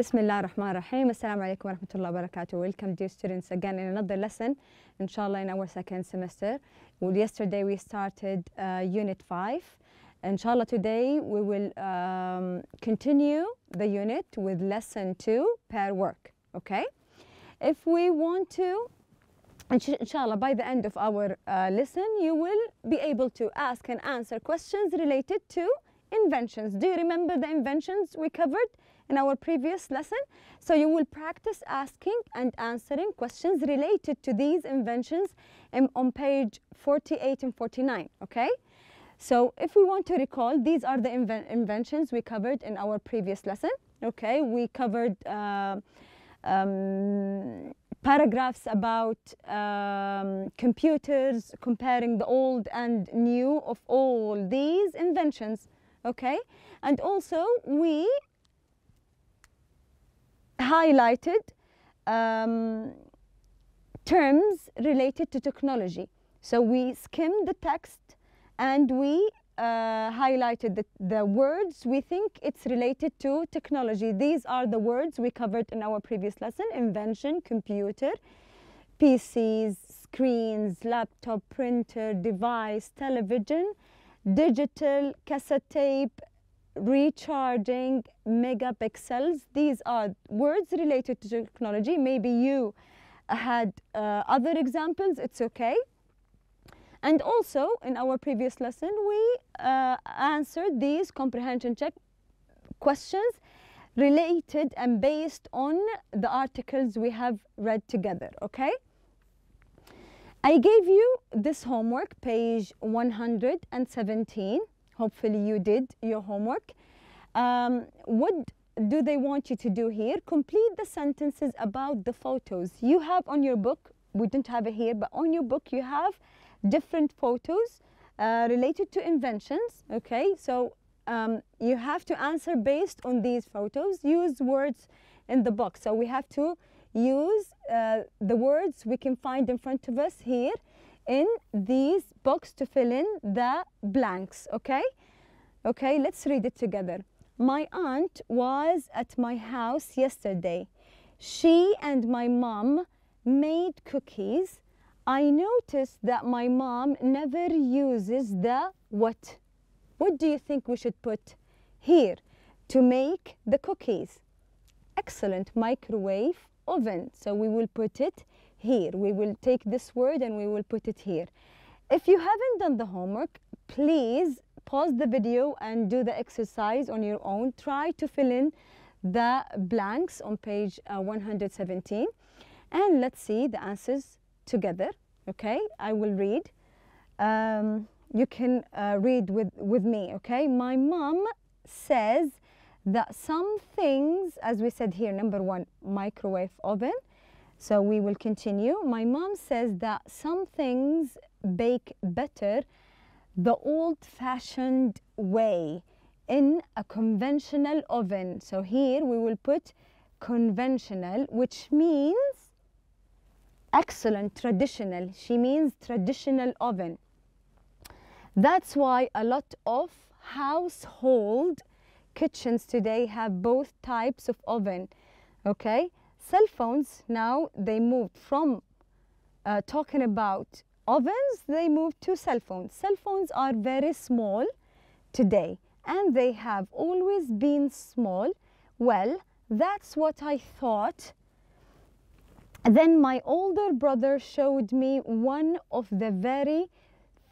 Bismillah ar-Rahman ar-Rahim. Assalamu alaikum wa rahmatullahi wa barakatuh. Welcome, dear students, again in another lesson, inshallah, in our second semester. Well, yesterday we started uh, Unit 5. Inshallah, today we will um, continue the unit with Lesson 2, pair work. Okay? If we want to, insh- inshallah, by the end of our uh, lesson, you will be able to ask and answer questions related to inventions. Do you remember the inventions we covered in our previous lesson? So you will practice asking and answering questions related to these inventions in, on page 48 and 49, okay? So if we want to recall, these are the inven- inventions we covered in our previous lesson, okay? We covered uh, um, paragraphs about um, computers, comparing the old and new of all these inventions, okay? And also we highlighted um, terms related to technology. So we skimmed the text and we uh, highlighted the, the words we think it's related to technology. These are the words we covered in our previous lesson invention, computer, PCs, screens, laptop, printer, device, television, digital, cassette tape, recharging, megapixels. These are words related to technology. Maybe you had uh, other examples, it's okay. And also, in our previous lesson, we uh, answered these comprehension check questions related and based on the articles we have read together, okay? I gave you this homework, page 117. Hopefully, you did your homework. Um, what do they want you to do here? Complete the sentences about the photos you have on your book. We don't have it here, but on your book, you have different photos uh, related to inventions. Okay, so um, you have to answer based on these photos. Use words in the box. So we have to use uh, the words we can find in front of us here in these box to fill in the blanks. Okay, okay. Let's read it together. My aunt was at my house yesterday. She and my mom made cookies. I noticed that my mom never uses the what? What do you think we should put here to make the cookies? Excellent microwave oven. So we will put it here. We will take this word and we will put it here. If you haven't done the homework, please pause the video and do the exercise on your own. Try to fill in the blanks on page uh, 117 and let's see the answers together. Okay, I will read. Um, you can uh, read with, with me. Okay, my mom says that some things, as we said here, number one, microwave oven. So we will continue. My mom says that some things bake better the old fashioned way in a conventional oven. So here we will put conventional, which means excellent, traditional. She means traditional oven. That's why a lot of household kitchens today have both types of oven. Okay? Cell phones now they moved from uh, talking about ovens, they moved to cell phones. Cell phones are very small today and they have always been small. Well, that's what I thought. Then my older brother showed me one of the very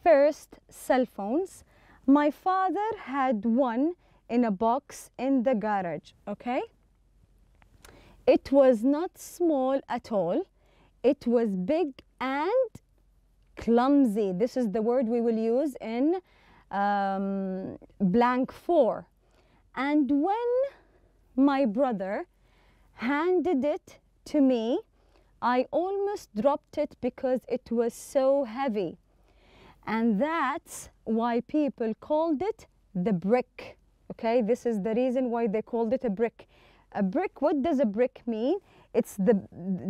first cell phones. My father had one in a box in the garage, okay? It was not small at all. It was big and clumsy. This is the word we will use in um, blank four. And when my brother handed it to me, I almost dropped it because it was so heavy. And that's why people called it the brick. Okay, this is the reason why they called it a brick. A brick, what does a brick mean? It's the,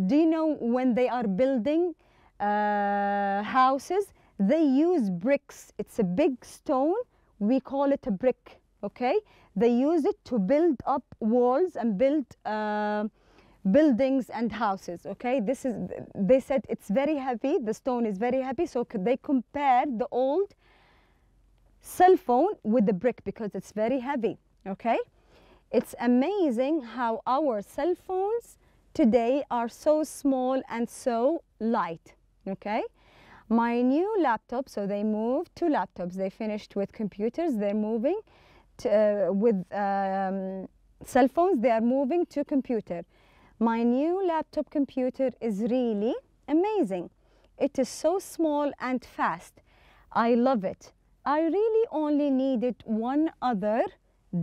do you know when they are building uh, houses, they use bricks. It's a big stone. We call it a brick. Okay, they use it to build up walls and build uh, buildings and houses okay this is they said it's very heavy the stone is very heavy so they compare the old cell phone with the brick because it's very heavy okay it's amazing how our cell phones today are so small and so light okay? My new laptop so they moved to laptops they finished with computers they're moving to, uh, with um, cell phones they are moving to computer. My new laptop computer is really amazing. It is so small and fast. I love it. I really only needed one other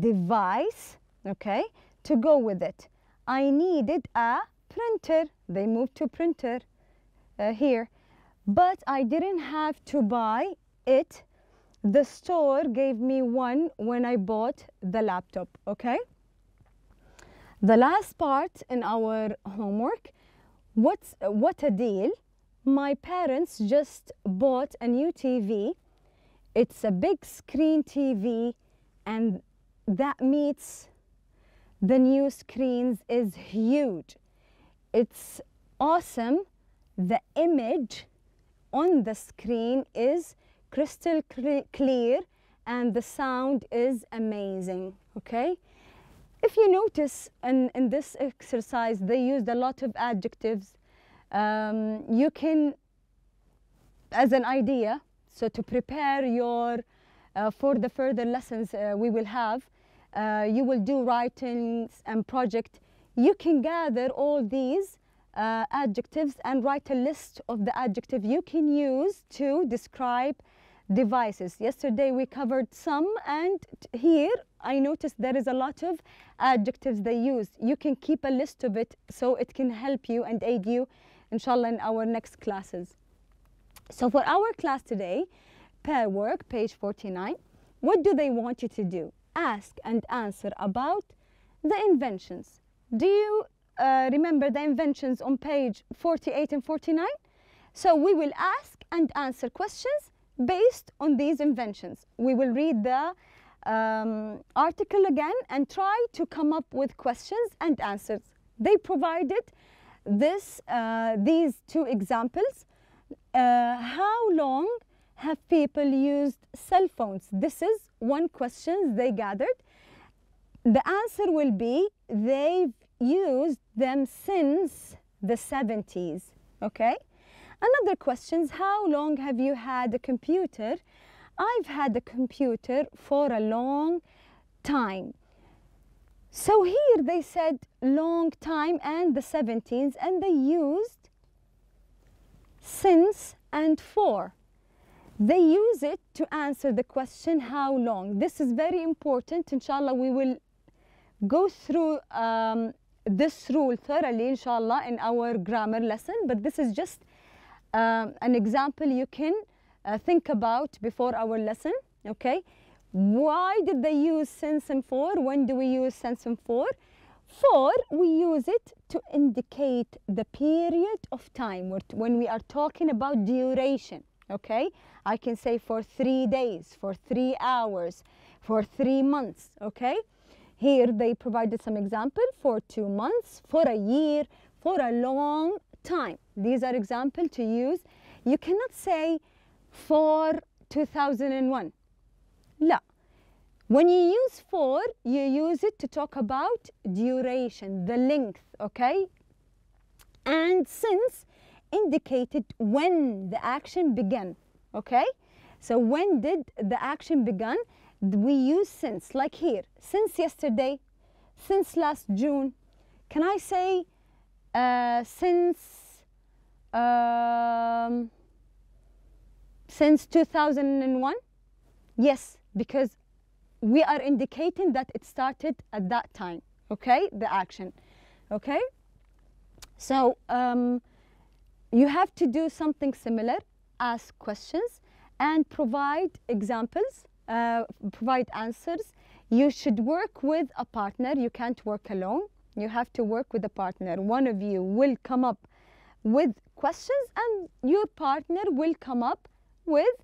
device okay? To go with it. I needed a printer. They moved to printer uh, here. But i didn't have to buy it. The store gave me one when i bought the laptop okay? The last part in our homework what's what a deal. My parents just bought a new tv it's a big screen tv and that meets the new screens is huge. It's awesome. The image on the screen is crystal clear and the sound is amazing okay? If you notice in, in this exercise they used a lot of adjectives. Um, you can as an idea so to prepare your uh, for the further lessons uh, we will have uh, you will do writings and project you can gather all these uh, adjectives and write a list of the adjective you can use to describe devices. Yesterday we covered some and here I noticed there is a lot of adjectives they use. You can keep a list of it so it can help you and aid you inshallah in our next classes. So for our class today, pair work, page 49, what do they want you to do? Ask and answer about the inventions. Do you uh, remember the inventions on page 48 and 49? So we will ask and answer questions based on these inventions. We will read the um, article again and try to come up with questions and answers. They provided this, uh, these two examples. Uh, how long have people used cell phones? This is one questions they gathered. The answer will be they've used them since the 70s, okay? Another question is how long have you had a computer? I've had a computer for a long time. So here they said long time and the 70s and they used since and for. They use it to answer the question how long. This is very important. Inshallah, we will go through um, this rule thoroughly, inshallah, in our grammar lesson. But this is just um, an example you can uh, think about before our lesson, okay? Why did they use since and for? When do we use since and for? For, we use it to indicate the period of time when we are talking about duration, okay? I can say for three days, for three hours, for three months, okay? Here they provided some example for two months, for a year, for a long time. These are example to use. You cannot say for 2001. لا. When you use for, you use it to talk about duration, the length, okay? And since indicated when the action began, okay? So when did the action begun We use since, like here, since yesterday, since last June. Can I say uh, since um, since 2001? Yes, because we are indicating that it started at that time, okay, the action, okay? So um, you have to do something similar, ask questions and provide examples, uh, provide answers. You should work with a partner, you can't work alone. You have to work with a partner. One of you will come up with questions and your partner will come up with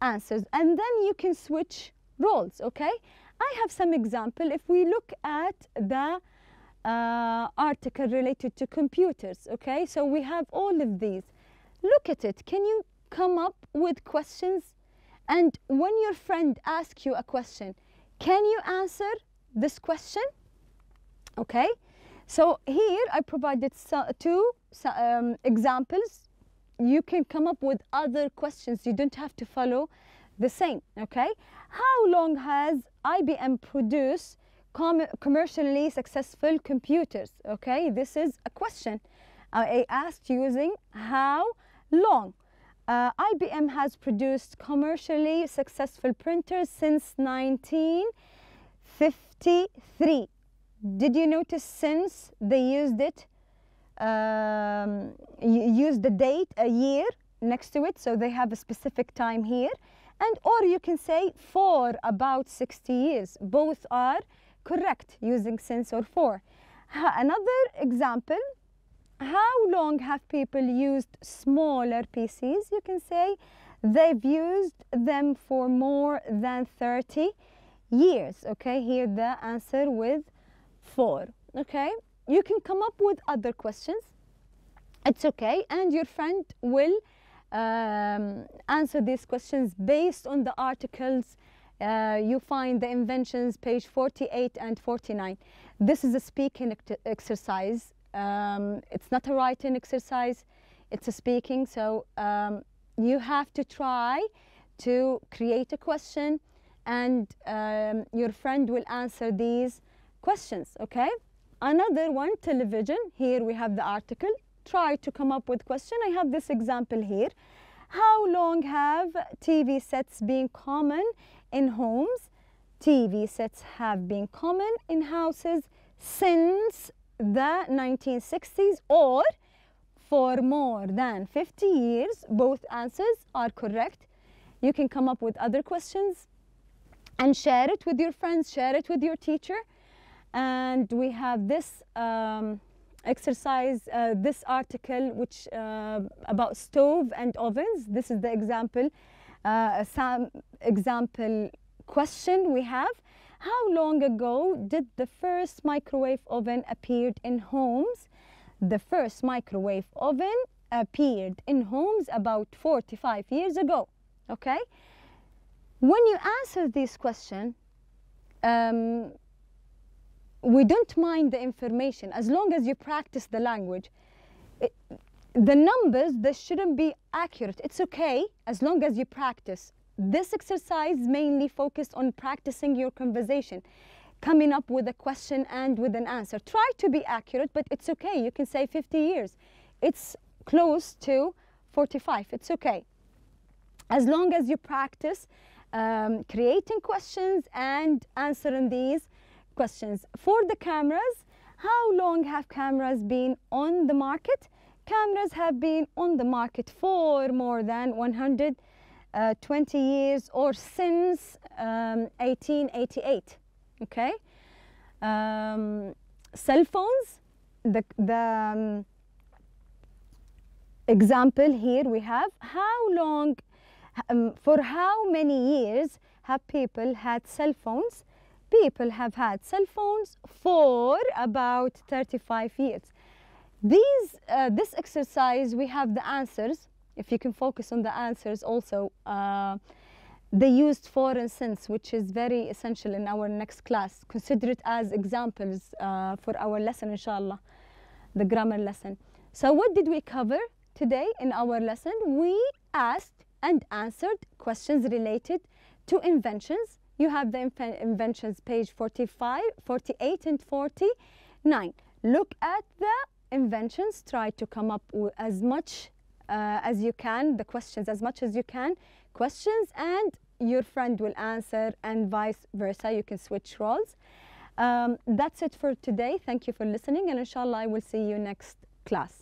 answers and then you can switch roles okay I have some example. If we look at the uh, article related to computers, okay? So we have all of these. Look at it. Can you come up with questions? And when your friend asks you a question, can you answer this question? Okay? So here I provided two um, examples. You can come up with other questions. You don't have to follow the same, okay? How long has IBM produced com commercially successful computers? Okay, this is a question. I asked using how long. Uh, IBM has produced commercially successful printers since 1953. Did you notice since they used it, um, used the date, a year next to it, so they have a specific time here. And or you can say for about 60 years. Both are correct using since or for. Another example, how long have people used smaller PCs? You can say they've used them for more than 30 years. Okay, here the answer with 4, Okay, you can come up with other questions. It's okay, and your friend will um, answer these questions based on the articles uh, you find the inventions page 48 and 49 this is a speaking exercise um, it's not a writing exercise it's a speaking so um, you have to try to create a question and um, your friend will answer these questions okay another one television here we have the article try to come up with question. I have this example here. How long have TV sets been common in homes? TV sets have been common in houses since the 1960s or for more than 50 years. Both answers are correct. You can come up with other questions and share it with your friends, share it with your teacher. And we have this um, exercise uh, this article which uh, about stove and ovens this is the example uh, some example question we have how long ago did the first microwave oven appeared in homes the first microwave oven appeared in homes about 45 years ago okay when you answer this question um, we don't mind the information as long as you practice the language. It, the numbers, they shouldn't be accurate. It's okay as long as you practice. This exercise mainly focused on practicing your conversation, coming up with a question and with an answer. Try to be accurate, but it's okay. You can say 50 years. It's close to 45. It's okay. As long as you practice um, creating questions and answering these questions. For the cameras, how long have cameras been on the market? Cameras have been on the market for more than 120 uh, years or since um, 1888. Okay. Um, cell phones, the, the um, example here we have how long, um, for how many years have people had cell phones? people have had cell phones for about 35 years. These, uh, this exercise, we have the answers. If you can focus on the answers also, uh, they used for and since, which is very essential in our next class. Consider it as examples uh, for our lesson, inshallah, the grammar lesson. So what did we cover today in our lesson? We asked and answered questions related to inventions, you have the inventions page 45, 48 and 49. Look at the inventions, try to come up with as much uh, as you can, the questions as much as you can, questions and your friend will answer and vice versa, you can switch roles. Um, that's it for today. Thank you for listening and inshallah I will see you next class.